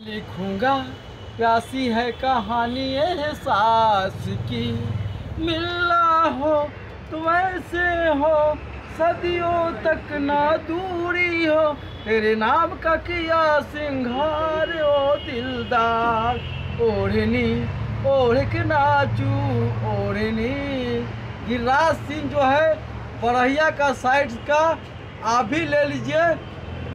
लिखूँगा, प्यासी है कहानी एहसास की। मिलना हो तो ऐसे हो, सदियों तक ना दूरी हो। तेरे नाम का किया सिंगार, ओ दिलदार। ओढ़नी, ओढ़ के नाचू, ओढ़नी। गिरिराज सिंह जो है बरहिया का साइड का, आप भी ले लीजिए।